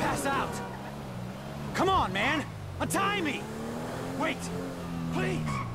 pass out. Come on, man! Untie me! Wait! Please!